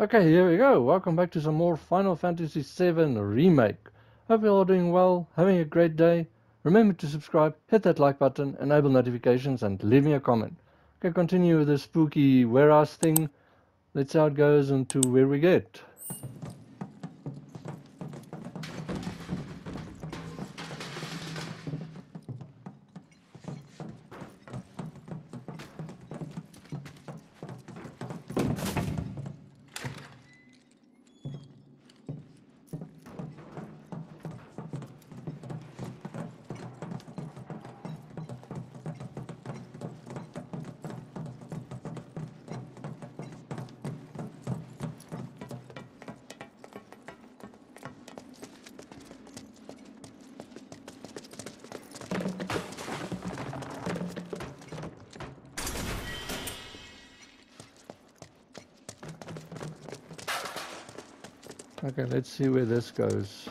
Okay, here we go. Welcome back to some more Final Fantasy VII Remake. Hope you're all doing well, having a great day. Remember to subscribe, hit that like button, enable notifications, and leave me a comment. Okay, continue with the spooky warehouse thing. Let's see how it goes and to where we get. See where this goes.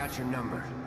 Got your number.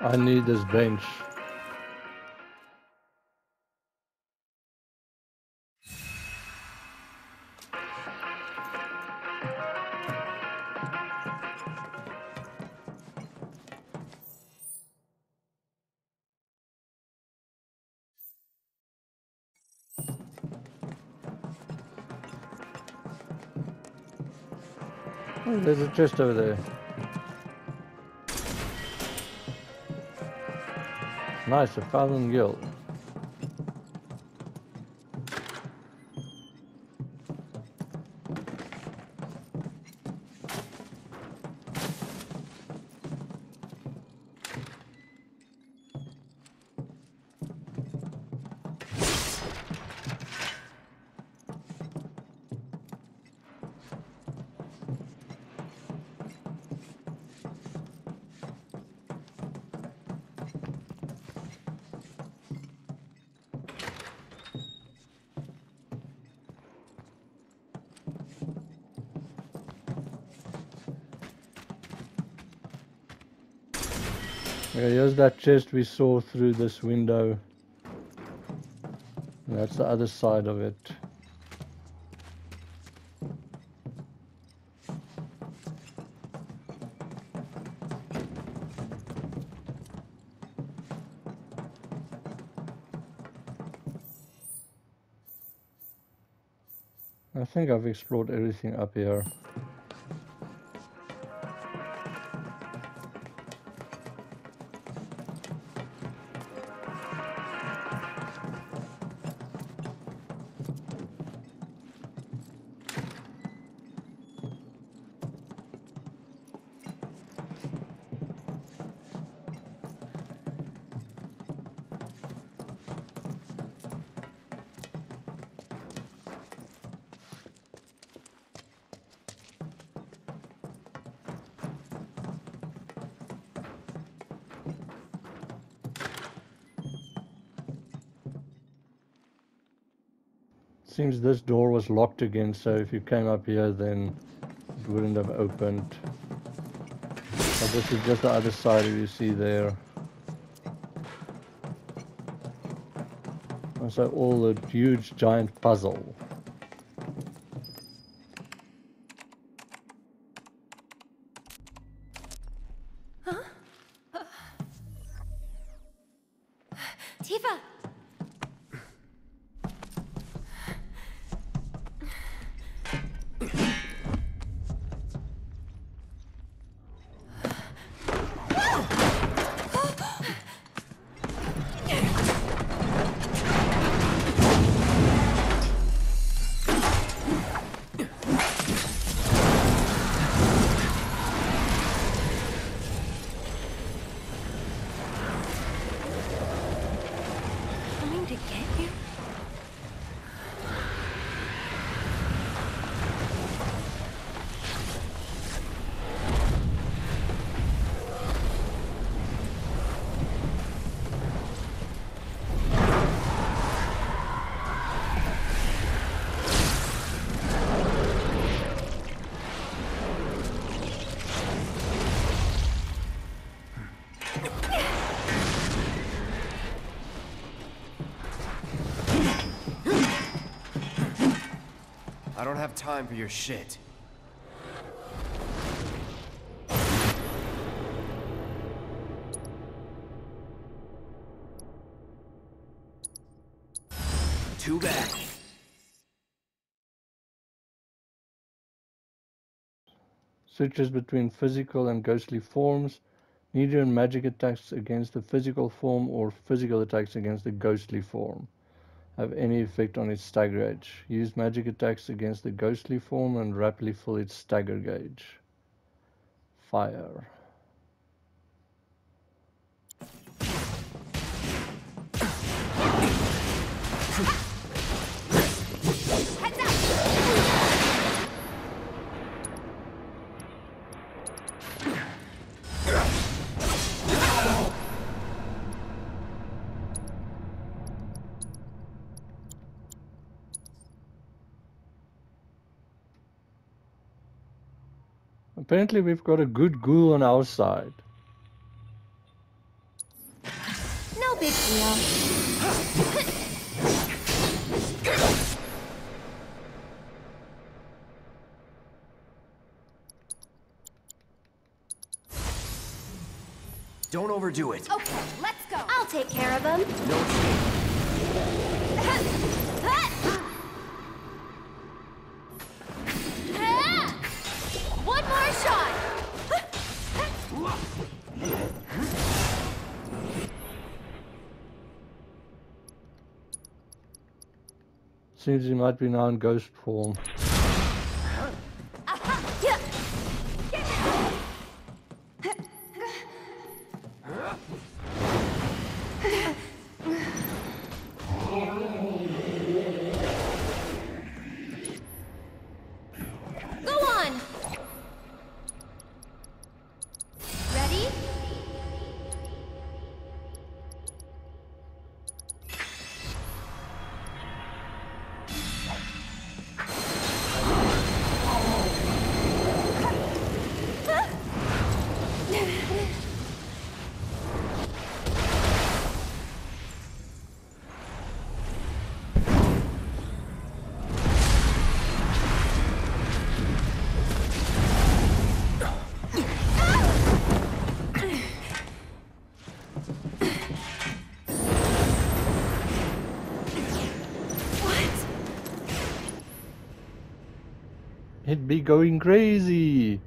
I need this bench. Oh, there's a chest over there. Nice, a thousand gil. Okay, here's that chest we saw through this window. That's the other side of it. I think I've explored everything up here. Seems this door was locked again, so if you came up here, then it wouldn't have opened. But this is just the other side, you see there. And so all the huge giant puzzle. Don't have time for your shit. Too bad. Switches between physical and ghostly forms. Neither magic attacks against the physical form or physical attacks against the ghostly form have any effect on its stagger gauge. Use magic attacks against the ghostly form and rapidly fill its stagger gauge. Fire. Apparently we've got a good ghoul on our side. No big deal. Don't overdo it. Okay, let's go. I'll take care of him. No escape. Seems he might be now in ghost form. Be going crazy.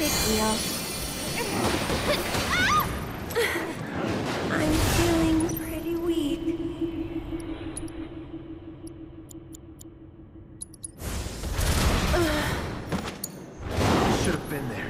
Big deal. I'm feeling pretty weak. Should have been there.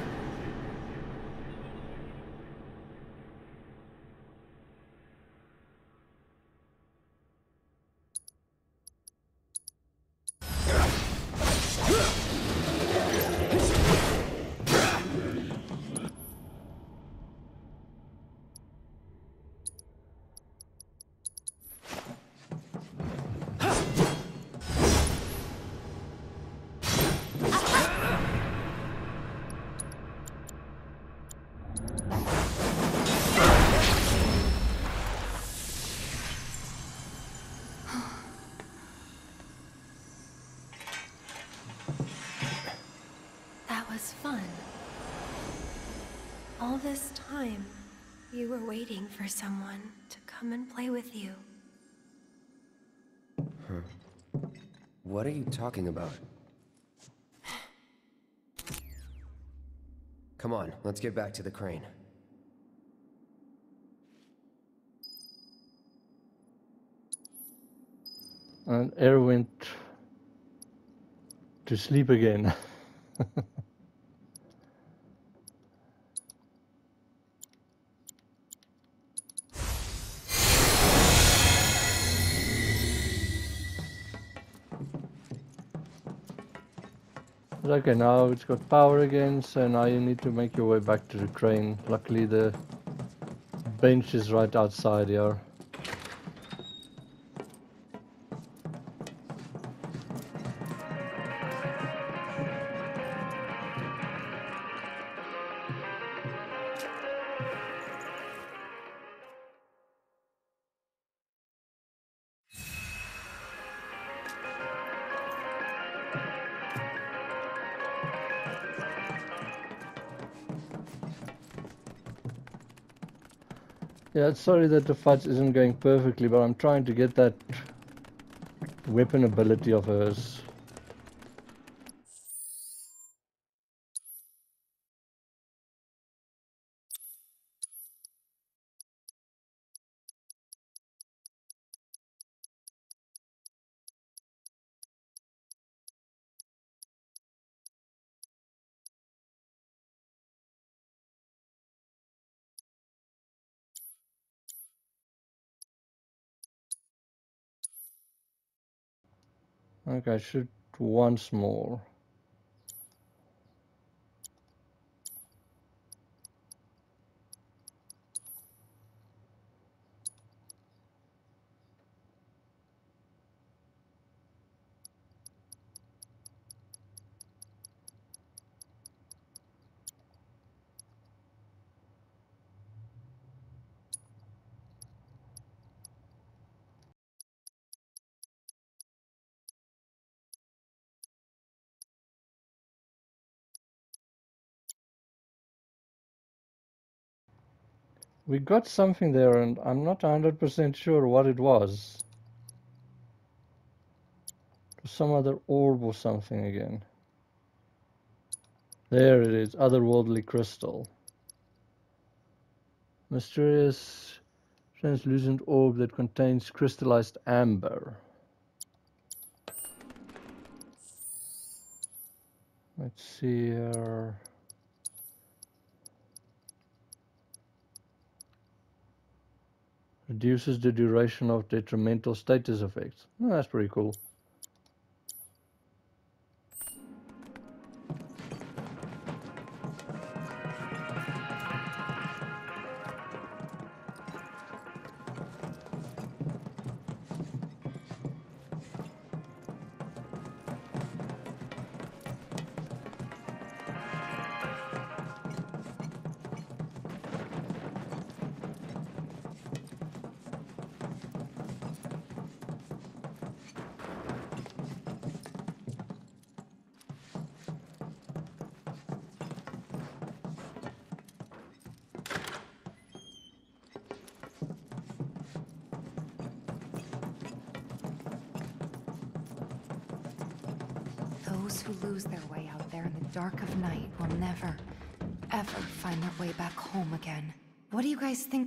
This time, you were waiting for someone to come and play with you. What are you talking about? Come on, let's get back to the crane. And Air went to sleep again. okay, now it's got power again, so now you need to make your way back to the crane. Luckily the bench is right outside here. Yeah, sorry that the fudge isn't going perfectly, but I'm trying to get that weapon ability of hers. Okay, shoot once more. We got something there and I'm not 100% sure what it was. Some other orb or something again. There it is, otherworldly crystal. Mysterious translucent orb that contains crystallized amber. Let's see here. Reduces the duration of detrimental status effects. That's pretty cool.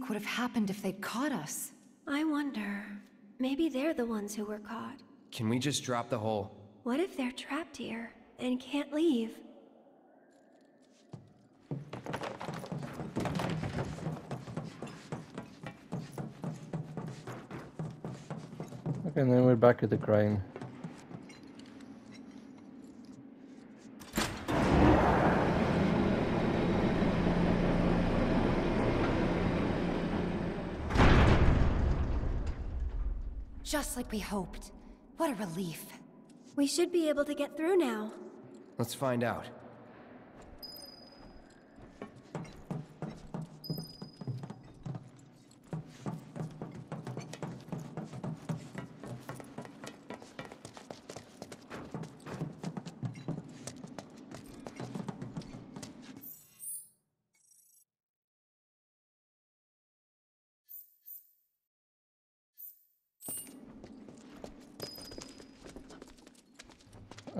You would have happened if they'd caught us? I wonder. Maybe they're the ones who were caught. Can we just drop the whole... What if they're trapped here and can't leave? Okay, and then we're back at the crane. Just like we hoped. What a relief. We should be able to get through now. Let's find out.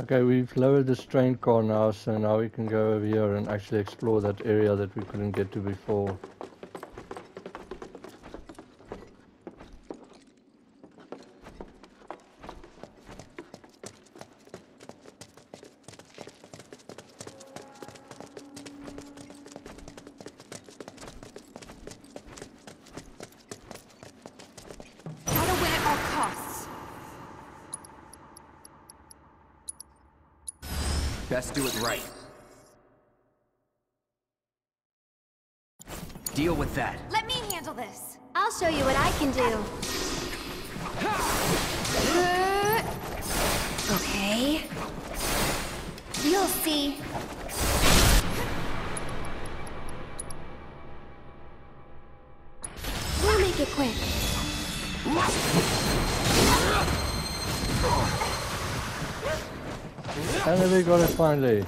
Okay, we've lowered the strain car now, so now we can go over here and actually explore that area that we couldn't get to before. Gotta win at all costs. Best do it right. Deal with that. Let me handle this. I'll show you what I can do. Okay. You'll see. We'll make it quick. We got it finally.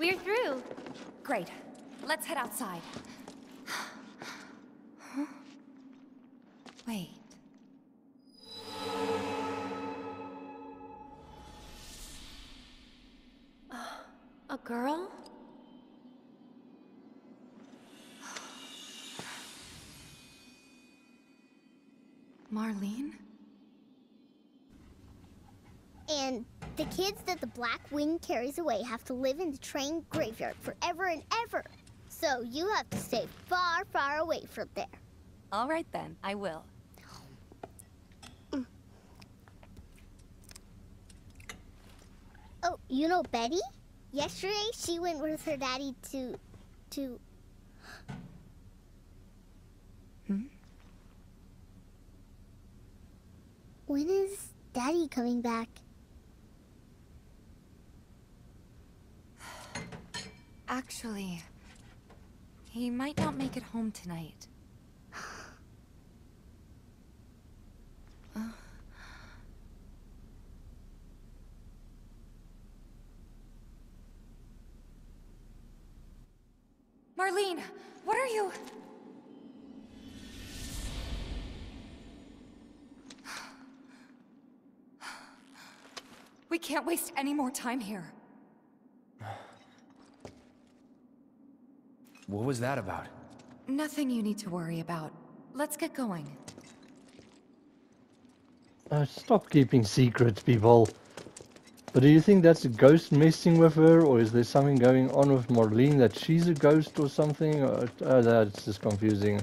We're through. Great. Let's head outside. The kids that the Black Wing carries away have to live in the train graveyard forever and ever. So you have to stay far, far away from there. All right then, I will. Oh, you know Betty? Yesterday she went with her daddy to to Hmm? When is daddy coming back? Actually, he might not make it home tonight. Marlene, what are you? We can't waste any more time here. What was that about? Nothing you need to worry about. Let's get going. Uh, stop keeping secrets, people. But do you think that's a ghost messing with her, or is there something going on with Marlene that she's a ghost or something? Or, uh, that's just confusing.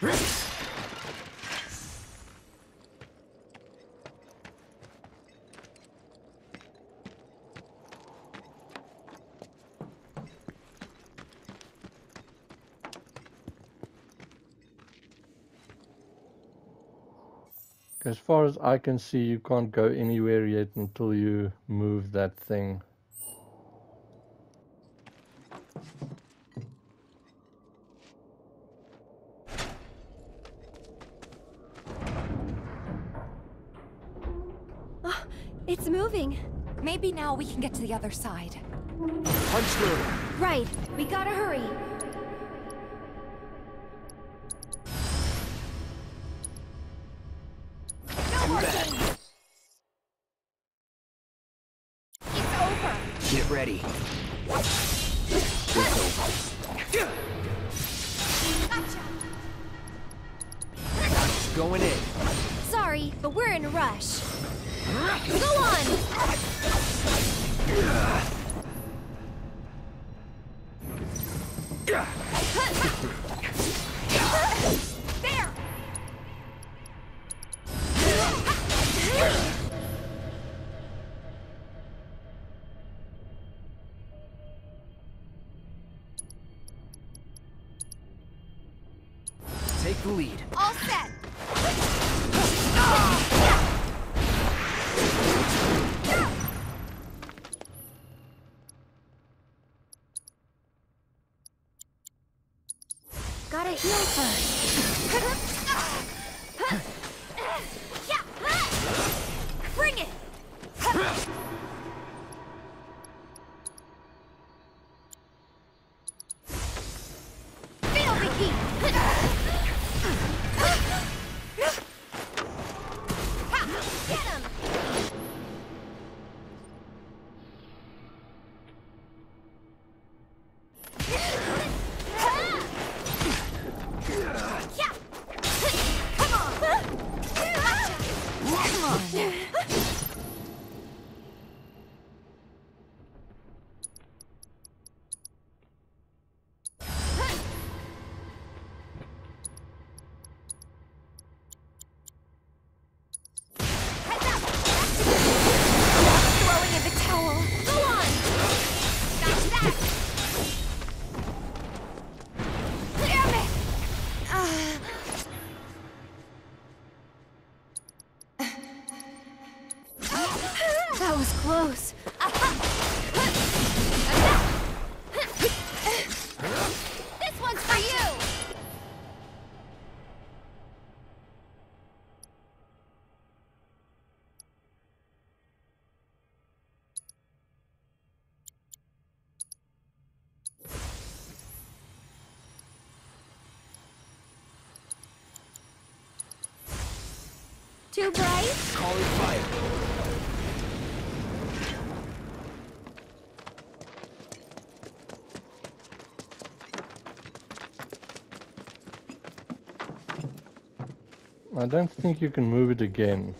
As far as I can see, you can't go anywhere yet until you move that thing. Oh, it's moving. Maybe now we can get to the other side. Punch through! Right. We gotta hurry. First. Too bright? Calling fire. I don't think you can move it again.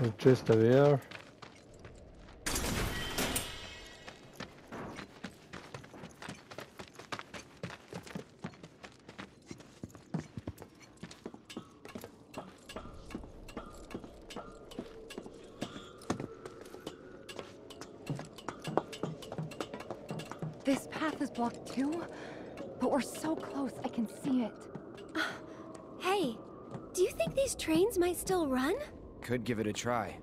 The chest over here. This path is blocked too, but we're so close I can see it. Hey, do you think these trains might still run? Could give it a try.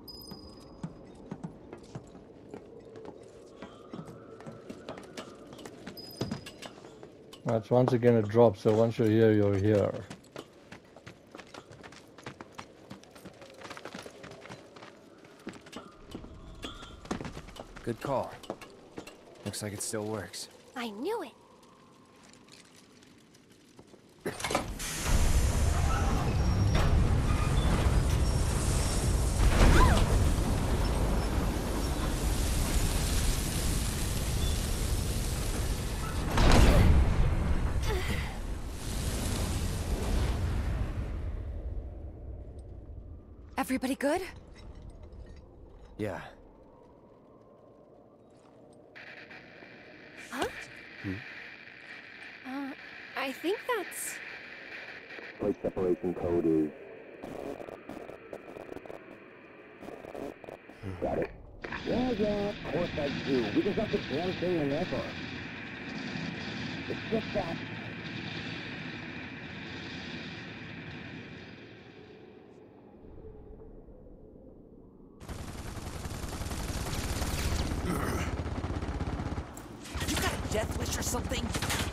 That's once again a drop, so once you're here, you're here. Good call. Looks like it still works. I knew it. Everybody good? Yeah. Huh? Hmm? Uh, I think that's... Plate separation code is. Got it. Yeah, yeah, of course I do. We just got the damn thing in ever. It's just that. You got a death wish or something?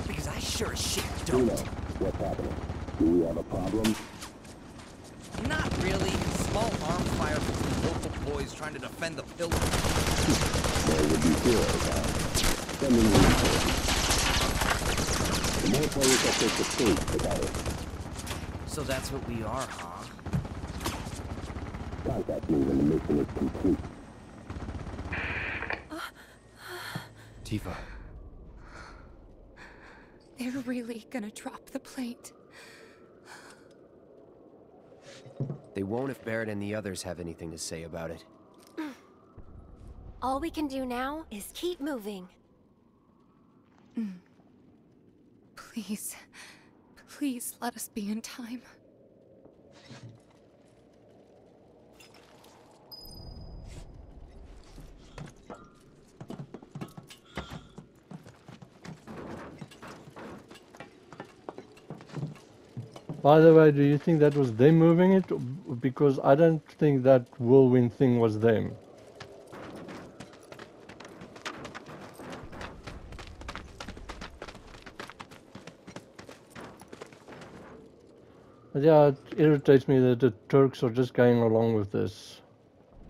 Because I sure as shit Bruno, don't. what's happening? Do we have a problem? Not really. Small arm fire from boys trying to defend the pillar. There would be heroes, huh? Sending reinforcements. The more players that take the stage, the better. So that's what we are, huh? Contact me when the mission is complete. Tifa. They're really gonna drop the plate. They won't if Barret and the others have anything to say about it. All we can do now is keep moving. Mm. Please, please let us be in time. By the way, do you think that was them moving it? Because I don't think that whirlwind thing was them. But yeah, it irritates me that the Turks are just going along with this.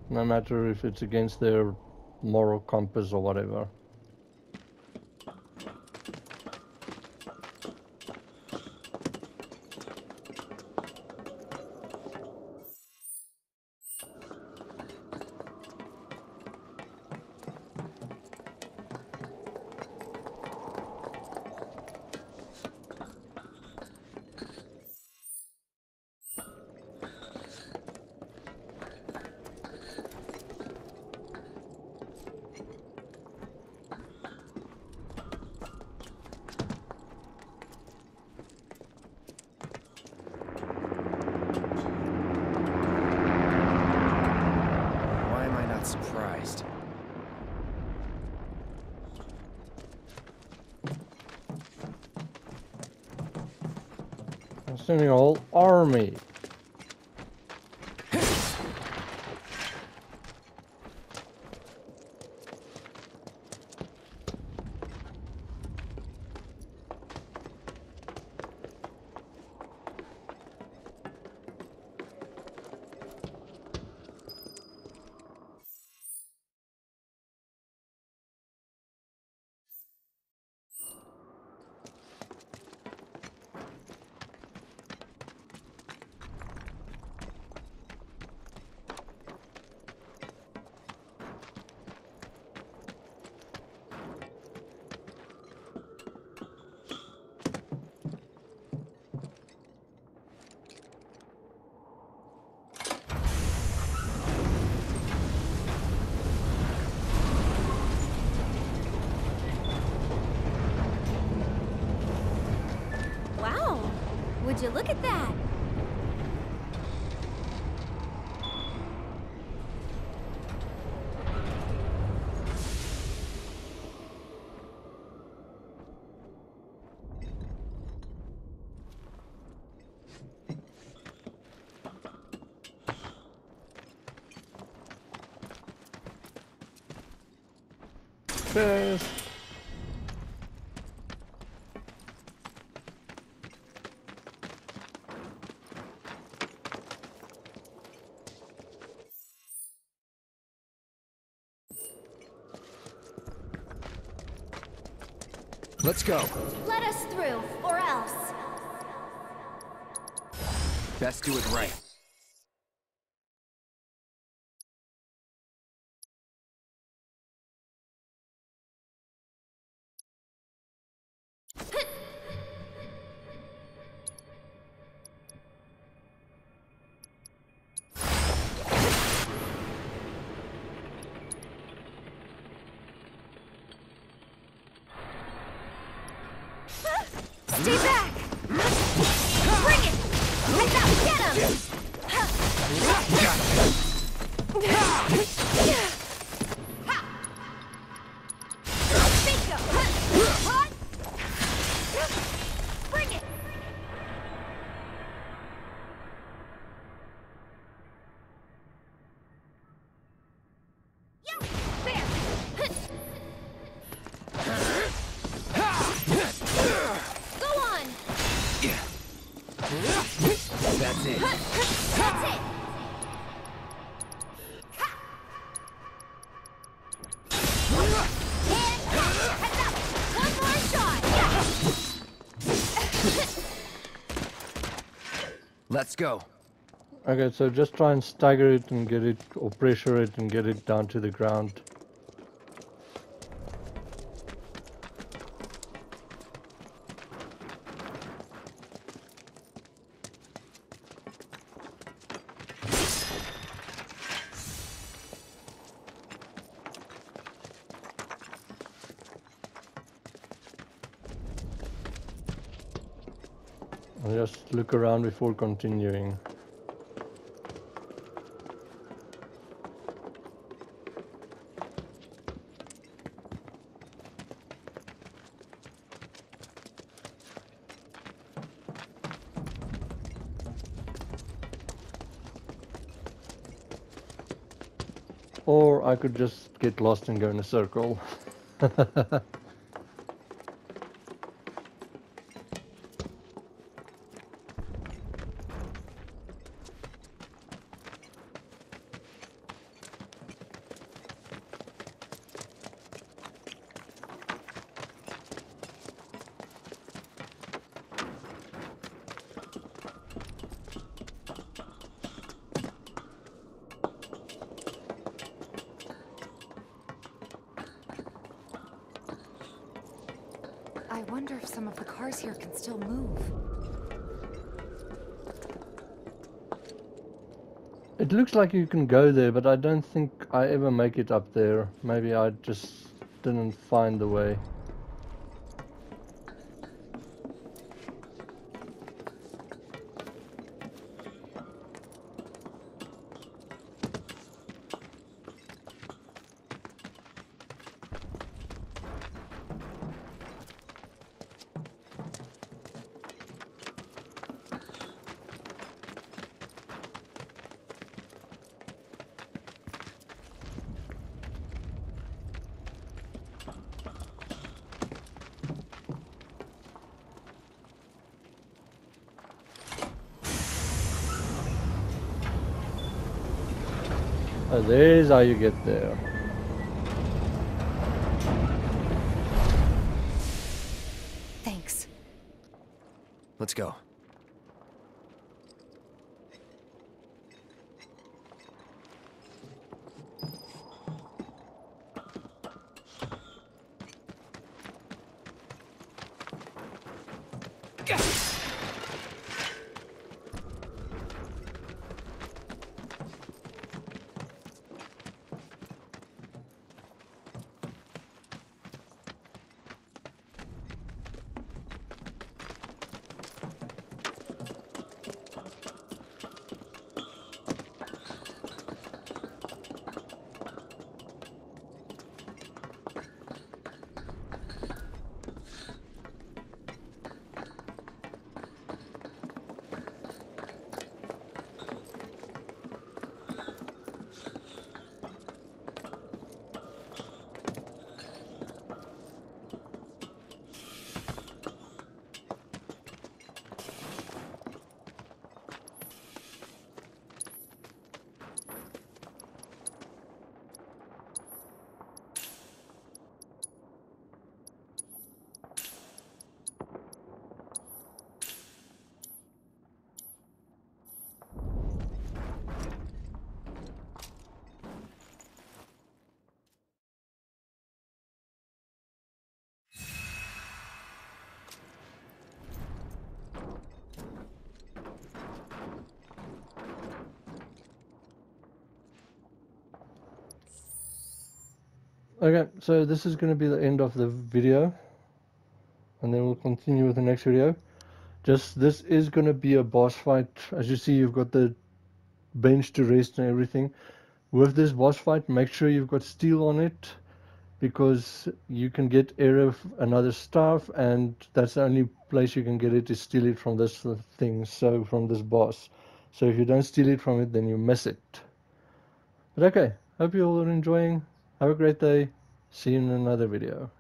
No matter if it's against their moral compass or whatever. Why am I not surprised? Sending a whole army. Wow! Would you look at that? Cheers. Let's go. Let us through, or else. Best do it right. Let's go. Okay, so just try and stagger it and get it, or pressure it and get it down to the ground. And just look around before continuing. Or I could just get lost and go in a circle. I wonder if some of the cars here can still move. It looks like you can go there, but I don't think I ever make it up there. Maybe I just didn't find the way. Oh, there's how you get there. Thanks. Let's go. Okay, so this is going to be the end of the video. And then we'll continue with the next video. Just, this is going to be a boss fight. As you see, you've got the bench to rest and everything. With this boss fight, make sure you've got steal on it. Because you can get arrow another staff. And that's the only place you can get it is steal it from this thing. So, from this boss. So, if you don't steal it from it, then you miss it. But okay, hope you all are enjoying. Have a great day. See you in another video.